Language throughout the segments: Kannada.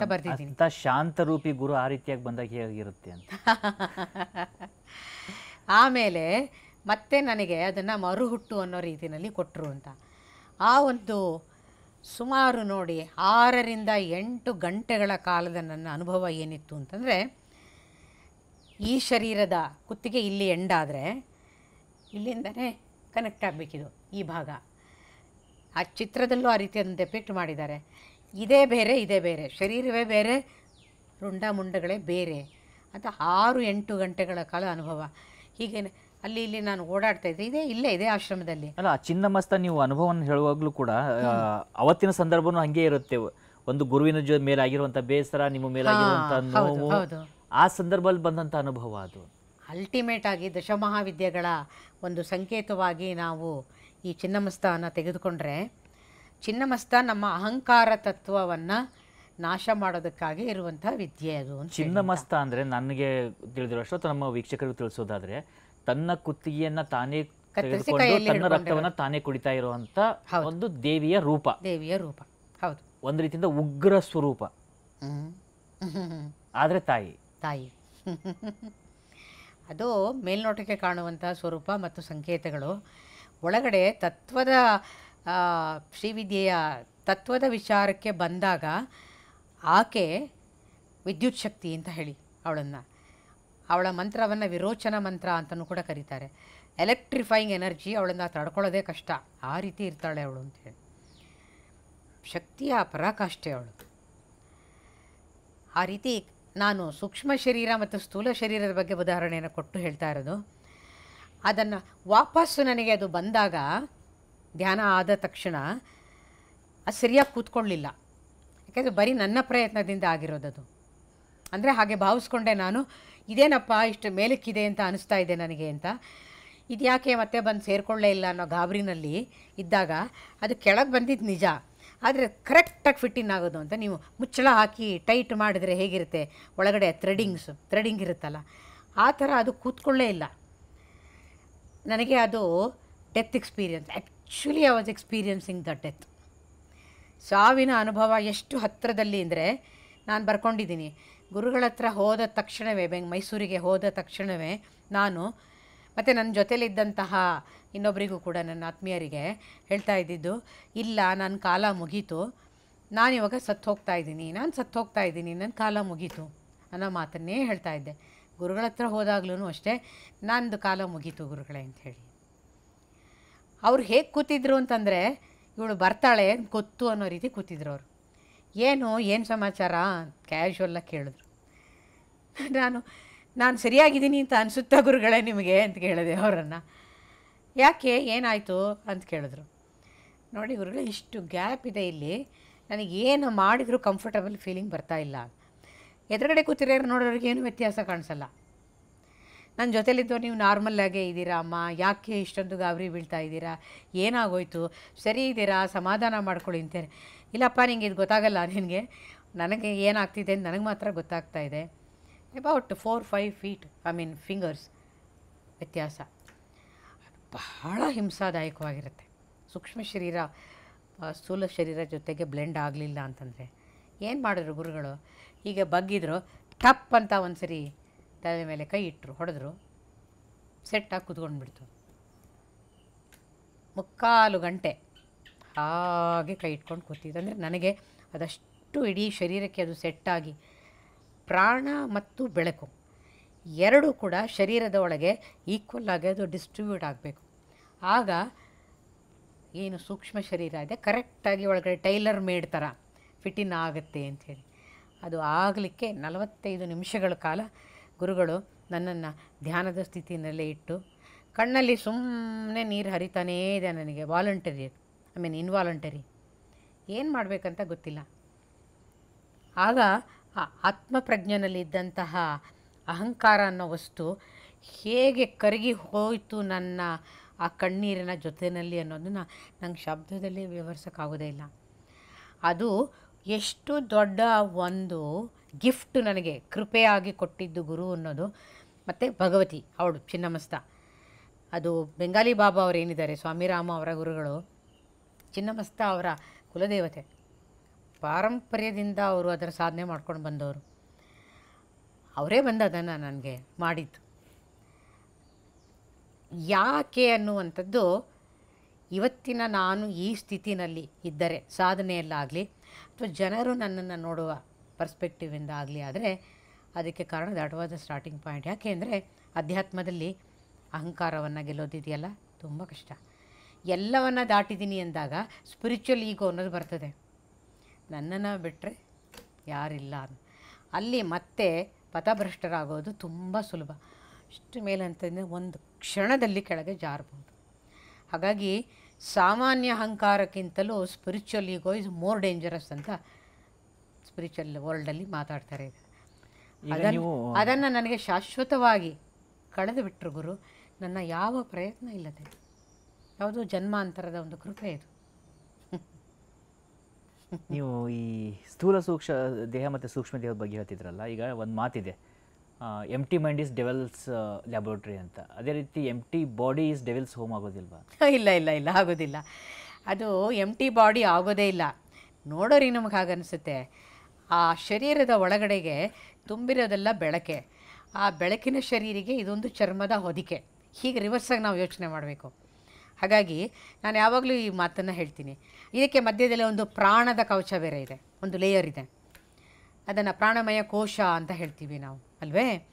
ಅಂತ ಬರ್ತಿದ್ದೀನಿ ಅಂತ ಶಾಂತರೂಪಿ ಗುರು ಆ ರೀತಿಯಾಗಿ ಬಂದಾಗ ಹೇಗಿರುತ್ತೆ ಅಂತ. ಆಮೇಲೆ ಮತ್ತೆ ನನಗೆ ಅದನ್ನು ಮರುಹುಟ್ಟು ಅನ್ನೋ ರೀತಿಯಲ್ಲಿ ಕೊಟ್ಟರು ಅಂತ. ಆ ಒಂದು ಸುಮಾರು ನೋಡಿ ಆರರಿಂದ ಎಂಟು ಗಂಟೆಗಳ ಕಾಲದ ನನ್ನ ಅನುಭವ ಏನಿತ್ತು ಅಂತಂದರೆ ಈ ಶರೀರದ ಕುತ್ತಿಗೆ ಇಲ್ಲಿ ಎಂಡಾದರೆ ಇಲ್ಲಿಂದನೇ ಕನೆಕ್ಟ್ ಆಗಬೇಕಿದು ಈ ಭಾಗ. ಆ ಚಿತ್ರದಲ್ಲೂ ಆ ರೀತಿಯಾದಂಥ ಎಫೆಕ್ಟ್ ಮಾಡಿದ್ದಾರೆ. ಇದೇ ಬೇರೆ ಇದೇ ಬೇರೆ. ಶರೀರವೇ ಬೇರೆ ರುಂಡ ಮುಂಡಗಳೇ ಬೇರೆ. ಅಂತ ಆರು ಎಂಟು ಗಂಟೆಗಳ ಕಾಲ ಅನುಭವ. ಹೀಗೆ ಅಲ್ಲಿ ಇಲ್ಲಿ ನಾನು ಓಡಾಡ್ತಾ ಇದ್ದೆ. ಇದೇ ಇಲ್ಲೇ ಇದೇ ಆಶ್ರಮದಲ್ಲಿ. ಅಲ್ಲ ಆ ಚಿನ್ನಮಸ್ತ ನೀವು ಅನುಭವವನ್ನು ಹೇಳುವಾಗಲೂ ಕೂಡ ಅವತ್ತಿನ ಸಂದರ್ಭನೂ ಹಂಗೆ ಇರುತ್ತೆ. ಒಂದು ಗುರುವಿನ ಜೊ ಮೇಲೆ ಆಗಿರುವಂಥ ಬೇಸರ ನಿಮ್ಮ ನೋವು ಹೌದು. ಆ ಸಂದರ್ಭದಲ್ಲಿ ಬಂದಂಥ ಅನುಭವ ಅದು. ಅಲ್ಟಿಮೇಟ್ ಆಗಿ ದಶಮಹಾವಿದ್ಯೆಗಳ ಒಂದು ಸಂಕೇತವಾಗಿ ನಾವು ಈ ಚಿನ್ನಮಸ್ತನ ತೆಗೆದುಕೊಂಡ್ರೆ ಚಿನ್ನಮಸ್ತ ನಮ್ಮ ಅಹಂಕಾರ ತತ್ವವನ್ನು ನಾಶ ಮಾಡೋದಕ್ಕಾಗಿ ಇರುವಂತಹ ವಿದ್ಯೆ ಅದು ಚಿನ್ನಮಸ್ತ ಅಂದ್ರೆ ನನಗೆ ತಿಳಿದಿರೋಷ್ಟು ಅಷ್ಟೊತ್ತು ನಮ್ಮ ವೀಕ್ಷಕರಿಗೆ ತಿಳಿಸೋದಾದ್ರೆ ತನ್ನ ಕುತ್ತಿಗೆಯನ್ನ ತಾನೇ ತನ್ನ ರಕ್ತವನ್ನ ತಾನೇ ಕುಡಿತಾ ಇರುವಂತ ಒಂದು ದೇವಿಯ ರೂಪ. ದೇವಿಯ ರೂಪ. ಹೌದು. ಒಂದು ರೀತಿಯಿಂದ ಉಗ್ರ ಸ್ವರೂಪ. ಆದ್ರೆ ತಾಯಿ. ತಾಯಿ. ಅದು ಮೇಲ್ನೋಟಕ್ಕೆ ಕಾಣುವಂತಹ ಸ್ವರೂಪ ಮತ್ತು ಸಂಕೇತಗಳು. ಒಳಗಡೆ ತತ್ವದ ಶ್ರೀವಿದ್ಯೆಯ ತತ್ವದ ವಿಚಾರಕ್ಕೆ ಬಂದಾಗ ಆಕೆ ವಿದ್ಯುತ್ ಶಕ್ತಿ ಅಂತ ಹೇಳಿ ಅವಳನ್ನು. ಅವಳ ಮಂತ್ರವನ್ನು ವಿರೋಚನ ಮಂತ್ರ ಅಂತಲೂ ಕೂಡ ಕರೀತಾರೆ. ಎಲೆಕ್ಟ್ರಿಫೈಯಿಂಗ್ ಎನರ್ಜಿ ಅವಳನ್ನು ತಡ್ಕೊಳ್ಳೋದೇ ಕಷ್ಟ. ಆ ರೀತಿ ಇರ್ತಾಳೆ ಅವಳು ಅಂತೇಳಿ ಶಕ್ತಿಯ ಪರಾಕಾಷ್ಠೆ ಅವಳು. ಆ ರೀತಿ ನಾನು ಸೂಕ್ಷ್ಮ ಶರೀರ ಮತ್ತು ಸ್ಥೂಲ ಶರೀರದ ಬಗ್ಗೆ ಉದಾಹರಣೆಯನ್ನು ಕೊಟ್ಟು ಹೇಳ್ತಾ ಇರೋದು. ಅದನ್ನು ವಾಪಸ್ಸು ನನಗೆ ಅದು ಬಂದಾಗ ಧ್ಯಾನ ಆದ ತಕ್ಷಣ ಅದು ಸರಿಯಾಗಿ ಕೂತ್ಕೊಳ್ಳಲಿಲ್ಲ ಯಾಕೆಂದರೆ ಬರೀ ನನ್ನ ಪ್ರಯತ್ನದಿಂದ ಆಗಿರೋದದು. ಅಂದರೆ ಹಾಗೆ ಭಾವಿಸ್ಕೊಂಡೆ ನಾನು, ಇದೇನಪ್ಪ ಇಷ್ಟು ಮೇಲಕ್ಕಿದೆ ಅಂತ ಅನಿಸ್ತಾ ಇದೆ ನನಗೆ ಅಂತ. ಇದು ಯಾಕೆ ಮತ್ತೆ ಬಂದು ಸೇರಿಕೊಳ್ಳೇ ಇಲ್ಲ ಅನ್ನೋ ಗಾಬರಿನಲ್ಲಿ ಇದ್ದಾಗ ಅದು ಕೆಳಗೆ ಬಂದಿದ್ದು ನಿಜ. ಆದರೆ ಕರೆಕ್ಟಾಗಿ ಫಿಟ್ ಇನ್ ಆಗೋದು ಅಂತ ನೀವು ಮುಚ್ಚಳ ಹಾಕಿ ಟೈಟ್ ಮಾಡಿದರೆ ಹೇಗಿರುತ್ತೆ? ಒಳಗಡೆ ಥ್ರೆಡಿಂಗ್ಸ್ ಥ್ರೆಡಿಂಗ್ ಇರುತ್ತಲ್ಲ, ಆ ಥರ ಅದು ಕೂತ್ಕೊಳ್ಳೇ ಇಲ್ಲ. ನನಗೆ ಅದು death experience actually I was experiencing the death ಸಾವಿನ ಅನುಭವ ಎಷ್ಟು ಹತ್ತಿರದಲ್ಲಿ ಅಂದರೆ ನಾನು ಬರ್ಕೊಂಡಿದ್ದೀನಿ. ಗುರುಗಳ ಹತ್ರ ಹೋದ ತಕ್ಷಣವೇ, ಬೆಂಗ್, ಮೈಸೂರಿಗೆ ಹೋದ ತಕ್ಷಣವೇ ನಾನು ಮತ್ತು ನನ್ನ ಜೊತೆಲಿದ್ದಂತಹ ಇನ್ನೊಬ್ಬರಿಗೂ ಕೂಡ ನನ್ನ ಆತ್ಮೀಯರಿಗೆ ಹೇಳ್ತಾ ಇದ್ದಿದ್ದು, ಇಲ್ಲ ನನ್ನ ಕಾಲ ಮುಗೀತು. ನಾನಿವಾಗ ಸತ್ತು ಹೋಗ್ತಾ ಇದ್ದೀನಿ. ನಾನು ಸತ್ತು ಹೋಗ್ತಾ ಇದ್ದೀನಿ. ನನ್ನ ಕಾಲ ಮುಗೀತು ಅನ್ನೋ ಮಾತನ್ನೇ ಹೇಳ್ತಾ ಇದ್ದೆ. ಗುರುಗಳ ಹತ್ರ ಹೋದಾಗ್ಲೂ ಅಷ್ಟೇ, ನಂದು ಕಾಲ ಮುಗೀತು ಗುರುಗಳೇ ಅಂತ ಹೇಳಿ. ಅವ್ರು ಹೇಗೆ ಕೂತಿದ್ರು ಅಂತಂದರೆ, ಇವಳು ಬರ್ತಾಳೆ ಗೊತ್ತು ಅನ್ನೋ ರೀತಿ ಕೂತಿದ್ರು ಅವರು. ಏನು ಏನು ಸಮಾಚಾರ? ಕ್ಯಾಶುವಲ್ಲಾಗಿ ಕೇಳಿದ್ರು. ನಾನು ನಾನು ಸರಿಯಾಗಿದ್ದೀನಿ ಅಂತ ಅನಿಸುತ್ತಾ ಗುರುಗಳೇ ನಿಮಗೆ? ಅಂತ ಕೇಳಿದೆ ಅವರನ್ನು. ಯಾಕೆ, ಏನಾಯಿತು? ಅಂತ ಕೇಳಿದ್ರು. ನೋಡಿ ಗುರುಗಳೇ, ಇಷ್ಟು ಗ್ಯಾಪ್ ಇದೆ ಇಲ್ಲಿ. ನನಗೆ ಏನು ಮಾಡಿದರೂ ಕಂಫರ್ಟಬಲ್ ಫೀಲಿಂಗ್ ಬರ್ತಾ ಇಲ್ಲ. ಎದುರುಗಡೆ ಕೂತಿರೋರು ನೋಡೋರಿಗೆ ಏನು ವ್ಯತ್ಯಾಸ ಕಾಣಿಸಲ್ಲ. ನನ್ನ ಜೊತೆಲಿದ್ದವ್ರು ನೀವು ನಾರ್ಮಲ್ಲಾಗೇ ಇದ್ದೀರಾ, ಅಮ್ಮ? ಯಾಕೆ ಇಷ್ಟೊಂದು ಗಾಬರಿ ಬೀಳ್ತಾ ಇದ್ದೀರಾ? ಏನಾಗೋಯ್ತು? ಸರಿ ಇದ್ದೀರಾ? ಸಮಾಧಾನ ಮಾಡ್ಕೊಳ್ಳಿ ಅಂತಾರೆ. ಇಲ್ಲಪ್ಪ, ನಿಂಗೆ ಇದು ಗೊತ್ತಾಗಲ್ಲ ನಿನಗೆ. ನನಗೆ ಏನಾಗ್ತಿದೆ ಅಂತ ನನಗೆ ಮಾತ್ರ ಗೊತ್ತಾಗ್ತಾ ಇದೆ. About four five feet I mean fingers ವ್ಯತ್ಯಾಸ. ಬಹಳ ಹಿಂಸಾದಾಯಕವಾಗಿರುತ್ತೆ. ಸೂಕ್ಷ್ಮ ಶರೀರ ಸ್ಥೂಲ ಶರೀರ ಜೊತೆಗೆ ಬ್ಲೆಂಡ್ ಆಗಲಿಲ್ಲ ಅಂತಂದರೆ. ಏನು ಮಾಡಿದ್ರು ಗುರುಗಳು? ಹೀಗೆ ಬಗ್ಗಿದ್ರು, ಟಪ್ ಅಂತ ಒಂದು ಸರಿ ತಲೆ ಮೇಲೆ ಕೈ ಇಟ್ಟರು, ಹೊಡೆದ್ರು ಸೆಟ್ಟಾಗಿ ಕೂತ್ಕೊಂಡ್ಬಿಡ್ತು ಮುಕ್ಕಾಲು ಗಂಟೆ ಹಾಗೆ ಕೈ ಇಟ್ಕೊಂಡು ಕೂತಿದ್ದು. ಅಂದರೆ ನನಗೆ ಅದಷ್ಟು ಇಡೀ ಶರೀರಕ್ಕೆ ಅದು ಸೆಟ್ಟಾಗಿ ಪ್ರಾಣ ಮತ್ತು ಬೆಳಕು ಎರಡೂ ಕೂಡ ಶರೀರದ ಒಳಗೆ ಈಕ್ವಲ್ ಆಗಿ ಅದು ಡಿಸ್ಟ್ರಿಬ್ಯೂಟ್ ಆಗಬೇಕು. ಆಗ ಏನು ಸೂಕ್ಷ್ಮ ಶರೀರ ಇದೆ ಕರೆಕ್ಟಾಗಿ ಒಳಗಡೆ ಟೈಲರ್ ಮೇಡ್ ಥರ ಫಿಟ್ಟಿನ್ ಆಗುತ್ತೆ ಅಂಥೇಳಿ ಅದು ಆಗಲಿಕ್ಕೆ ನಲವತ್ತೈದು ನಿಮಿಷಗಳ ಕಾಲ ಗುರುಗಳು ನನ್ನನ್ನು ಧ್ಯಾನದ ಸ್ಥಿತಿಯಲ್ಲೇ ಇಟ್ಟು ಕಣ್ಣಲ್ಲಿ ಸುಮ್ಮನೆ ನೀರು ಹರಿತಾನೇ ಇದೆ ನನಗೆ ವಾಲಂಟರಿ ಐ ಮೀನ್ ಇನ್ವಾಲಂಟರಿ ಏನು ಮಾಡಬೇಕಂತ ಗೊತ್ತಿಲ್ಲ. ಆಗ ಆ ಆತ್ಮಪ್ರಜ್ಞನಲ್ಲಿದ್ದಂತಹ ಅಹಂಕಾರ ಅನ್ನೋ ವಸ್ತು ಹೇಗೆ ಕರಗಿ ಹೋಯಿತು ನನ್ನ ಆ ಕಣ್ಣೀರಿನ ಜೊತೆಯಲ್ಲಿ ಅನ್ನೋದನ್ನು ನಂಗೆ ಶಬ್ದದಲ್ಲಿ ವಿವರಿಸೋಕ್ಕಾಗೋದೇ ಇಲ್ಲ. ಅದು ಎಷ್ಟು ದೊಡ್ಡ ಒಂದು ಗಿಫ್ಟ್ ನನಗೆ ಕೃಪೆಯಾಗಿ ಕೊಟ್ಟಿದ್ದು ಗುರು ಅನ್ನೋದು ಮತ್ತು ಭಗವತಿ, ಅವಳು ಚಿನ್ನಮಸ್ತ. ಅದು ಬೆಂಗಾಲಿ ಬಾಬಾ ಅವರು ಏನಿದ್ದಾರೆ ಸ್ವಾಮಿರಾಮ ಅವರ ಗುರುಗಳು. ಚಿನ್ನಮಸ್ತ ಅವರ ಕುಲದೇವತೆ. ಪಾರಂಪರ್ಯದಿಂದ ಅವರು ಅದರ ಸಾಧನೆ ಮಾಡ್ಕೊಂಡು ಬಂದವರು. ಅವರೇ ಬಂದು ಅದನ್ನು ನನಗೆ ಮಾಡಿದ್ದು. ಯಾಕೆ ಅನ್ನುವಂಥದ್ದು ಇವತ್ತಿನ ನಾನು ಈ ಸ್ಥಿತಿನಲ್ಲಿ ಇದ್ದರೆ, ಸಾಧನೆಯಲ್ಲಾಗಲಿ, ಅಥವಾ ಜನರು ನನ್ನನ್ನು ನೋಡುವ ಪರ್ಸ್ಪೆಕ್ಟಿವಿಂದ ಆಗಲಿ ಆದರೆ ಅದಕ್ಕೆ ಕಾರಣ that was the starting point ಯಾಕೆ ಅಂದರೆ ಅಧ್ಯಾತ್ಮದಲ್ಲಿ ಅಹಂಕಾರವನ್ನು ಗೆಲ್ಲೋದಿದೆಯಲ್ಲ? ತುಂಬ ಕಷ್ಟ. ಎಲ್ಲವನ್ನು ದಾಟಿದ್ದೀನಿ ಅಂದಾಗ ಸ್ಪಿರಿಚುವಲ್ ಈಗೋ ಅನ್ನೋದು ಬರ್ತದೆ. ನನ್ನನ್ನು ಬಿಟ್ಟರೆ ಯಾರಿಲ್ಲ. ಅಲ್ಲಿ ಮತ್ತೆ ಪಥಭ್ರಷ್ಟರಾಗೋದು ತುಂಬ ಸುಲಭ. ಅಷ್ಟು ಮೇಲಂತಂದರೆ ಒಂದು ಕ್ಷಣದಲ್ಲಿ ಕೆಳಗೆ ಜಾರಬಹುದು. ಹಾಗಾಗಿ ಸಾಮಾನ್ಯ ಅಹಂಕಾರಕ್ಕಿಂತಲೂ spiritual ego is more dangerous ಅಂತ ಸ್ಪಿರಿಚುವಲ್ ವರ್ಲ್ಡಲ್ಲಿ ಮಾತಾಡ್ತಾರೆ. ಅದನ್ನು ಅದನ್ನು ನನಗೆ ಶಾಶ್ವತವಾಗಿ ಕಳೆದು ಬಿಟ್ಟರು ಗುರು ನನ್ನ ಯಾವ ಪ್ರಯತ್ನ ಇಲ್ಲದೆ. ಯಾವುದೋ ಜನ್ಮಾಂತರದ ಒಂದು ಕೃಪೆ ಇದು. ನೀವು ಈ ಸ್ಥೂಲ ಸೂಕ್ಷ್ಮ ದೇಹ ಮತ್ತು ಸೂಕ್ಷ್ಮ ದೇಹದ ಬಗ್ಗೆ ಹೇಳ್ತಿದ್ರಲ್ಲ ಈಗ ಒಂದು ಮಾತಿದೆ. Empty mind is devil's laboratory ಅಂತ. ಅದೇ ರೀತಿ empty body is devil's home ಆಗೋದಿಲ್ವಾ? ಇಲ್ಲ ಇಲ್ಲ ಇಲ್ಲ ಆಗೋದಿಲ್ಲ. ಅದು ಎಂ ಟಿ ಬಾಡಿ ಆಗೋದೇ ಇಲ್ಲ. ನೋಡೋರಿ ನಮಗೆ ಹಾಗನ್ಸುತ್ತೆ. ಆ ಶರೀರದ ಒಳಗಡೆಗೆ ತುಂಬಿರೋದೆಲ್ಲ ಬೆಳಕೆ. ಆ ಬೆಳಕಿನ ಶರೀರಿಗೆ ಇದೊಂದು ಚರ್ಮದ ಹೊದಿಕೆ. ಹೀಗೆ ರಿವರ್ಸಾಗಿ ನಾವು ಯೋಚನೆ ಮಾಡಬೇಕು. ಹಾಗಾಗಿ ನಾನು ಯಾವಾಗಲೂ ಈ ಮಾತನ್ನು ಹೇಳ್ತೀನಿ. ಇದಕ್ಕೆ ಮಧ್ಯದಲ್ಲಿ ಒಂದು ಪ್ರಾಣದ ಕವಚ ಬೇರೆ ಇದೆ. ಒಂದು ಲೇಯರ್ ಇದೆ. ಅದನ್ನು ಪ್ರಾಣಮಯ ಕೋಶ ಅಂತ ಹೇಳ್ತೀವಿ ನಾವು. ಅಲ್ವೇ?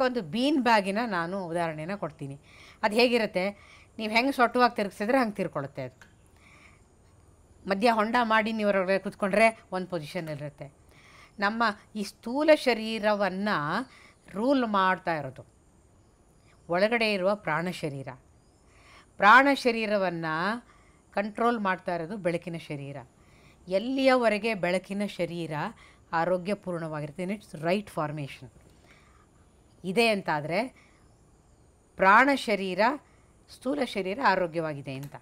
ಒಂದು ಬೀನ್ ಬ್ಯಾಗಿನ ನಾನು ಉದಾಹರಣೆನ ಕೊಡ್ತೀನಿ. ಅದು ಹೇಗಿರುತ್ತೆ? ನೀವು ಹೆಂಗೆ ಸೊಟ್ಟುವಾಗಿ ತಿರುಗಿಸಿದ್ರೆ ಹಂಗೆ ತಿರ್ಕೊಳ್ಳುತ್ತೆ ಅದು. ಮಧ್ಯ ಹೊಂಡ ಮಾಡಿ ನೀವು ಕೂತ್ಕೊಂಡ್ರೆ ಒಂದು ಪೊಸಿಷನಲ್ಲಿರುತ್ತೆ ನಮ್ಮ ಈ ಸ್ಥೂಲ ಶರೀರವನ್ನು ರೂಲ್ ಮಾಡ್ತಾ ಇರೋದು. ಒಳಗಡೆ ಇರುವ ಪ್ರಾಣ ಶರೀರ. ಪ್ರಾಣ ಶರೀರವನ್ನು ಕಂಟ್ರೋಲ್ ಮಾಡ್ತಾ ಇರೋದು ಬೆಳಕಿನ ಶರೀರ. ಎಲ್ಲಿಯವರೆಗೆ ಬೆಳಕಿನ ಶರೀರ ಆರೋಗ್ಯಪೂರ್ಣವಾಗಿರುತ್ತೆ ಇನ್ ಇಟ್ಸ್ ರೈಟ್ ಫಾರ್ಮೇಷನ್. ಇದೆ ಅಂತಾದರೆ ಪ್ರಾಣ ಶರೀರ, ಸ್ಥೂಲ ಶರೀರ ಆರೋಗ್ಯವಾಗಿದೆ ಅಂತ.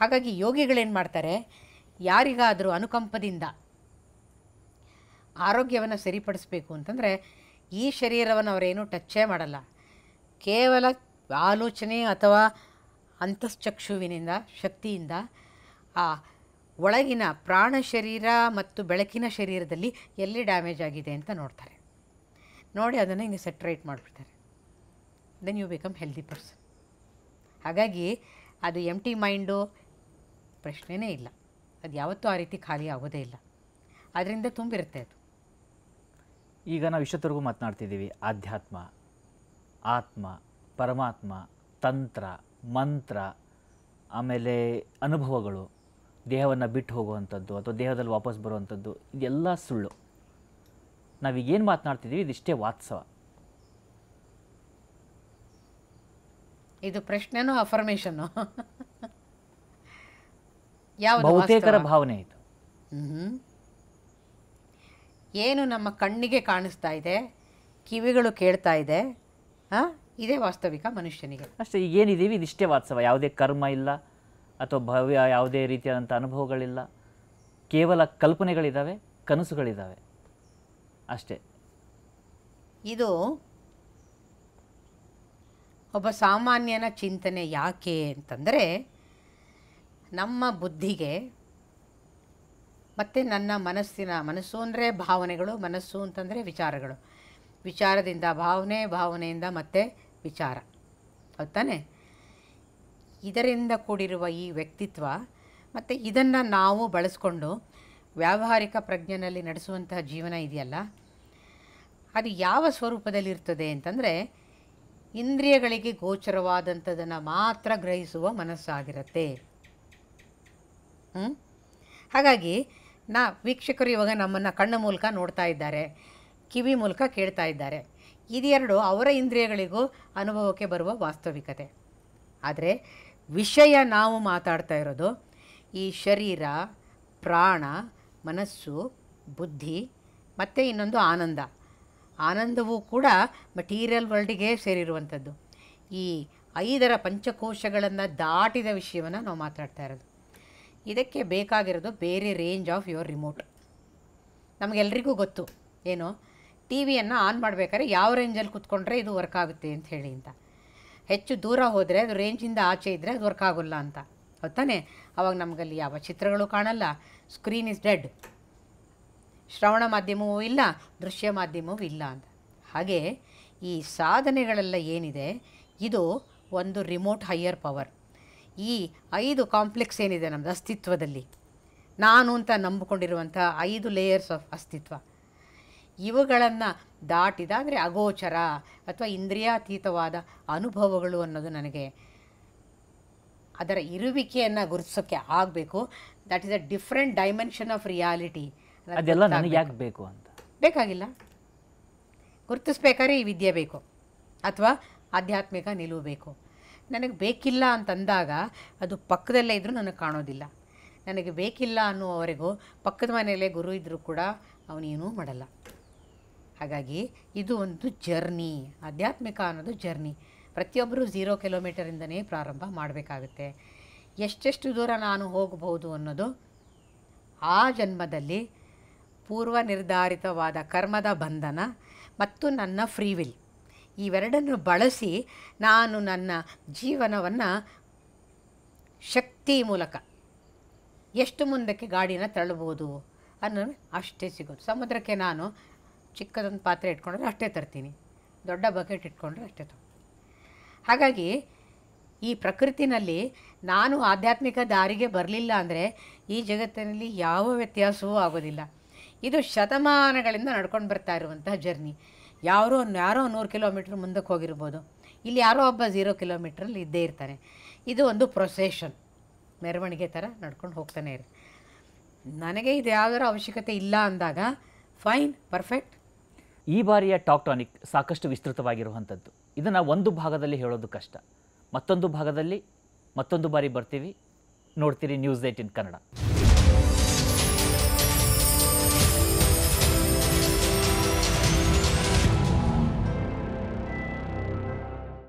ಹಾಗಾಗಿ ಯೋಗಿಗಳೇನು ಮಾಡ್ತಾರೆ? ಯಾರಿಗಾದರೂ ಅನುಕಂಪದಿಂದ ಆರೋಗ್ಯವನ್ನು ಸರಿಪಡಿಸಬೇಕು ಅಂತಂದರೆ ಈ ಶರೀರವನ್ನು ಅವರೇನು ಟಚ್ಚೇ ಮಾಡಲ್ಲ. ಕೇವಲ ಆಲೋಚನೆ ಅಥವಾ ಅಂತಶ್ಚಕ್ಷುವಿನಿಂದ ಶಕ್ತಿಯಿಂದ, ಆ ಒಳಗಿನ ಪ್ರಾಣ ಶರೀರ ಮತ್ತು ಬೆಳಕಿನ ಶರೀರದಲ್ಲಿ ಎಲ್ಲಿ ಡ್ಯಾಮೇಜ್ ಆಗಿದೆ ಅಂತ ನೋಡ್ತಾರೆ. ನೋಡಿ ಅದನ್ನು ಹಿಂಗೆ ಸೆಟ್ರೇಟ್ ಮಾಡಿಬಿಡ್ತಾರೆ. Then you become healthy person ಹಾಗಾಗಿ ಅದು ಎಂ ಟಿ ಮೈಂಡು ಪ್ರಶ್ನೆನೇ ಇಲ್ಲ. ಅದು ಯಾವತ್ತೂ ಆ ರೀತಿ ಖಾಲಿ ಆಗೋದೇ ಇಲ್ಲ. ಅದರಿಂದ ತುಂಬಿರುತ್ತೆ ಅದು. ಈಗ ನಾವು ಇಷ್ಟೊತ್ತರೆಗೂ ಮಾತನಾಡ್ತಿದ್ದೀವಿ. ಆಧ್ಯಾತ್ಮ ಆತ್ಮ ಪರಮಾತ್ಮ ತಂತ್ರ ಮಂತ್ರ ಆಮೇಲೆ ಅನುಭವಗಳು ದೇಹವನ್ನು ಬಿಟ್ಟು ಹೋಗುವಂಥದ್ದು ಅಥವಾ ದೇಹದಲ್ಲಿ ವಾಪಸ್ ಬರುವಂಥದ್ದು ಇದೆಲ್ಲ ಸುಳ್ಳು. ನಾವೀಗೇನು ಮಾತನಾಡ್ತಿದ್ದೀವಿ ಇದಿಷ್ಟೇ ವಾತ್ಸವ. ಇದು ಪ್ರಶ್ನೆನೋ ಅಫರ್ಮೇಷನ್ ಬಹುತೇಕರ? ಭಾವನೆ ಇದು. ಏನು ನಮ್ಮ ಕಣ್ಣಿಗೆ ಕಾಣಿಸ್ತಾ ಇದೆ ಕಿವಿಗಳು ಕೇಳ್ತಾ ಇದೆ ಹಾಂ? ಇದೇ ವಾಸ್ತವಿಕ ಮನುಷ್ಯನಿಗೆ. ಅಷ್ಟೇ ಈಗ ಏನಿದ್ದೀವಿ ಇದಿಷ್ಟೇ ವಾತ್ಸವ. ಯಾವುದೇ ಕರ್ಮ ಇಲ್ಲ ಅಥವಾ ಭವ್ಯ ಯಾವುದೇ ರೀತಿಯಾದಂಥ ಅನುಭವಗಳಿಲ್ಲ. ಕೇವಲ ಕಲ್ಪನೆಗಳಿದ್ದಾವೆ ಕನಸುಗಳಿದ್ದಾವೆ ಅಷ್ಟೇ. ಇದು ಒಬ್ಬ ಸಾಮಾನ್ಯನ ಚಿಂತನೆ ಯಾಕೆ ಅಂತಂದರೆ ನಮ್ಮ ಬುದ್ಧಿಗೆ ಮತ್ತು ನನ್ನ ಮನಸ್ಸಿನ, ಮನಸ್ಸು ಅಂದರೆ ಭಾವನೆಗಳು, ಮನಸ್ಸು ಅಂತಂದರೆ ವಿಚಾರಗಳು. ವಿಚಾರದಿಂದ ಭಾವನೆ, ಭಾವನೆಯಿಂದ ಮತ್ತೆ ವಿಚಾರ. ಹೌದಾನೆ ಇದರಿಂದ ಕೂಡಿರುವ ಈ ವ್ಯಕ್ತಿತ್ವ ಮತ್ತು ಇದನ್ನು ನಾವು ಬಳಸ್ಕೊಂಡು ವ್ಯಾವಹಾರಿಕ ಪ್ರಜ್ಞೆಯಲ್ಲಿ ನಡೆಸುವಂತಹ ಜೀವನ ಇದೆಯಲ್ಲ? ಅದು ಯಾವ ಸ್ವರೂಪದಲ್ಲಿರ್ತದೆ ಅಂತಂದರೆ ಇಂದ್ರಿಯಗಳಿಗೆ ಗೋಚರವಾದಂಥದನ್ನು ಮಾತ್ರ ಗ್ರಹಿಸುವ ಮನಸ್ಸಾಗಿರುತ್ತೆ. ಹ್ಞೂ ಹಾಗಾಗಿ ನಾ ವೀಕ್ಷಕರು ಇವಾಗ ನಮ್ಮನ್ನು ಕಣ್ಣ ಮೂಲಕ ನೋಡ್ತಾ ಇದ್ದಾರೆ, ಕಿವಿ ಮೂಲಕ ಕೇಳ್ತಾ ಇದ್ದಾರೆ. ಇದೆರಡು ಅವರ ಇಂದ್ರಿಯಗಳಿಗೂ ಅನುಭವಕ್ಕೆ ಬರುವ ವಾಸ್ತವಿಕತೆ. ಆದರೆ ವಿಷಯ ನಾವು ಮಾತಾಡ್ತಾ ಇರೋದು ಈ ಶರೀರ, ಪ್ರಾಣ, ಮನಸ್ಸು, ಬುದ್ಧಿ, ಮತ್ತು ಇನ್ನೊಂದು ಆನಂದ. ಆನಂದವೂ ಕೂಡ ಮಟೀರಿಯಲ್ ವರ್ಲ್ಡಿಗೆ ಸೇರಿರುವಂಥದ್ದು. ಈ ಐದರ ಪಂಚಕೋಶಗಳನ್ನು ದಾಟಿದ ವಿಷಯವನ್ನು ನಾವು ಮಾತಾಡ್ತಾ ಇರೋದು. ಇದಕ್ಕೆ ಬೇಕಾಗಿರೋದು ಬೇರೆ ರೇಂಜ್ ಆಫ್ ಯುವರ್ ರಿಮೋಟ್ ನಮಗೆಲ್ರಿಗೂ ಗೊತ್ತು. ಏನು? ಟಿ ವಿಯನ್ನು ಆನ್ ಮಾಡಬೇಕಾದ್ರೆ ಯಾವ ರೇಂಜಲ್ಲಿ ಕುತ್ಕೊಂಡ್ರೆ ಇದು ವರ್ಕ್ ಆಗುತ್ತೆ ಅಂತ ಹೇಳಿ ಅಂತ. ಹೆಚ್ಚು ದೂರ ಹೋದರೆ, ಅದು ರೇಂಜಿಂದ ಆಚೆ ಇದ್ದರೆ ಅದು ವರ್ಕ್ ಆಗೋಲ್ಲ ಅಂತ. ಹೊತ್ತಾನೆ ಅವಾಗ ನಮಗಲ್ಲಿ ಯಾವ ಚಿತ್ರಗಳು ಕಾಣಲ್ಲ. ಸ್ಕ್ರೀನ್ ಇಸ್ ಡೆಡ್ ಶ್ರವಣ ಮಾಧ್ಯಮವೂ ಇಲ್ಲ, ದೃಶ್ಯ ಮಾಧ್ಯಮವೂ ಇಲ್ಲ ಅಂತ. ಹಾಗೆ ಈ ಸಾಧನೆಗಳೆಲ್ಲ ಏನಿದೆ? ಇದು ಒಂದು ರಿಮೋಟ್ ಹೈಯರ್ ಪವರ್ ಈ ಐದು ಕಾಂಪ್ಲೆಕ್ಸ್ ಏನಿದೆ ನಮ್ಮದು ಅಸ್ತಿತ್ವದಲ್ಲಿ? ನಾನು ಅಂತ ನಂಬಿಕೊಂಡಿರುವಂಥ ಐದು ಲೇಯರ್ಸ್ ಆಫ್ ಅಸ್ತಿತ್ವ. ಇವುಗಳನ್ನು ದಾಟಿದ ಅಂದರೆ ಅಗೋಚರ ಅಥವಾ ಇಂದ್ರಿಯಾತೀತವಾದ ಅನುಭವಗಳು ಅನ್ನೋದು ನನಗೆ ಅದರ ಇರುವಿಕೆಯನ್ನು ಗುರುತಿಸೋಕ್ಕೆ ಆಗಬೇಕು. That is a different dimension of reality ಅದೆಲ್ಲ ನನಗೆ ಯಾಕೆ ಬೇಕು ಅಂತ. ಬೇಕಾಗಿಲ್ಲ. ಗುರುತಿಸ್ಬೇಕಾದ್ರೆ ಈ ವಿದ್ಯೆ ಬೇಕು. ಅಥವಾ ಆಧ್ಯಾತ್ಮಿಕ ನಿಲುವು ಬೇಕು. ನನಗೆ ಬೇಕಿಲ್ಲ ಅಂತಂದಾಗ ಅದು ಪಕ್ಕದಲ್ಲೇ ಇದ್ದರೂ ನನಗೆ ಕಾಣೋದಿಲ್ಲ. ನನಗೆ ಬೇಕಿಲ್ಲ ಅನ್ನುವವರೆಗೂ ಪಕ್ಕದ ಮನೆಯಲ್ಲೇ ಗುರು ಇದ್ದರೂ ಕೂಡ ಅವನೇನೂ ಮಾಡಲ್ಲ. ಹಾಗಾಗಿ ಇದು ಒಂದು ಜರ್ನಿ, ಆಧ್ಯಾತ್ಮಿಕ ಅನ್ನೋದು ಜರ್ನಿ. ಪ್ರತಿಯೊಬ್ಬರು ಝೀರೋ ಕಿಲೋಮೀಟರಿಂದನೇ ಪ್ರಾರಂಭ ಮಾಡಬೇಕಾಗುತ್ತೆ. ಎಷ್ಟೆಷ್ಟು ದೂರ ನಾನು ಹೋಗಬಹುದು ಅನ್ನೋದು ಆ ಜನ್ಮದಲ್ಲಿ ಪೂರ್ವ ನಿರ್ಧಾರಿತವಾದ ಕರ್ಮದ ಬಂಧನ ಮತ್ತು ನನ್ನ ಫ್ರೀ ವಿಲ್. ಇವೆರಡನ್ನು ಬಳಸಿ ನಾನು ನನ್ನ ಜೀವನವನ್ನು ಶಕ್ತಿ ಮೂಲಕ ಎಷ್ಟು ಮುಂದಕ್ಕೆ ಗಾಡಿನ ತಳ್ಳಬಹುದು ಅನ್ನೋದು ಅಷ್ಟೇ ಸಿಗೋದು. ಸಮುದ್ರಕ್ಕೆ ನಾನು ಚಿಕ್ಕದೊಂದು ಪಾತ್ರೆ ಇಟ್ಕೊಂಡ್ರೆ ಅಷ್ಟೇ ತರ್ತೀನಿ. ದೊಡ್ಡ ಬಕೆಟ್ ಇಟ್ಕೊಂಡ್ರೆ ಅಷ್ಟೇ ತರ್ತೀನಿ. ಹಾಗಾಗಿ ಈ ಪ್ರಕೃತಿನಲ್ಲಿ ನಾನು ಆಧ್ಯಾತ್ಮಿಕ ದಾರಿಗೆ ಬರಲಿಲ್ಲ ಅಂದರೆ ಈ ಜಗತ್ತಿನಲ್ಲಿ ಯಾವ ವ್ಯತ್ಯಾಸವೂ ಆಗೋದಿಲ್ಲ. ಇದು ಶತಮಾನಗಳಿಂದ ನಡ್ಕೊಂಡು ಬರ್ತಾ ಇರುವಂತಹ ಜರ್ನಿ. ಯಾರೋ ಯಾರೋ ನೂರು ಕಿಲೋಮೀಟ್ರ್ ಮುಂದಕ್ಕೆ ಹೋಗಿರ್ಬೋದು. ಇಲ್ಲಿ ಯಾರೋ ಒಬ್ಬ ಝೀರೋ ಕಿಲೋಮೀಟ್ರಲ್ಲಿ ಇದ್ದೇ ಇರ್ತಾನೆ ಇದು ಒಂದು ಪ್ರೊಸೆಷನ್ ಮೆರವಣಿಗೆ ಥರ ನಡ್ಕೊಂಡು ಹೋಗ್ತಾನೆ ಇರಿ. ನನಗೆ ಇದು ಯಾವುದರ ಅವಶ್ಯಕತೆ ಇಲ್ಲ ಅಂದಾಗ ಫೈನ್ ಪರ್ಫೆಕ್ಟ್ ಈ ಬಾರಿಯ ಟಾಕ್ ಟಾನಿಕ್ ಸಾಕಷ್ಟು ವಿಸ್ತೃತವಾಗಿರುವಂಥದ್ದು. ಇದನ್ನು ಒಂದು ಭಾಗದಲ್ಲಿ ಹೇಳೋದು ಕಷ್ಟ. ಮತ್ತೊಂದು ಭಾಗದಲ್ಲಿ ಮತ್ತೊಂದು ಬಾರಿ ಬರ್ತೀವಿ. ನೋಡ್ತೀರಿ ನ್ಯೂಸ್ ಏಟ್ ಇನ್ ಕನ್ನಡ